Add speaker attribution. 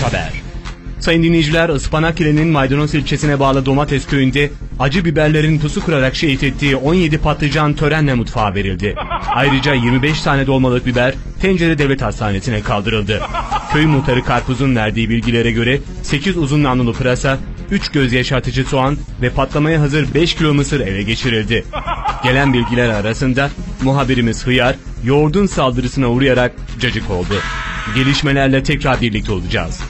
Speaker 1: 3 haber. Sayın dinleyiciler, Ispanakile'nin Maydanoz ilçesine bağlı Domates köyünde acı biberlerin pusu kırarak şehit ettiği 17 patlıcan törenle mutfağa verildi. Ayrıca 25 tane dolmalık biber Tencere Devlet Hastanesi'ne kaldırıldı. Köy muhtarı Karpuz'un verdiği bilgilere göre 8 uzun namlulu pırasa, 3 göz yaşartıcı soğan ve patlamaya hazır 5 kilo mısır ele geçirildi. Gelen bilgiler arasında muhabirimiz Hıyar, yoğurdun saldırısına uğrayarak cacık oldu. Gelişmelerle tekrar birlikte olacağız.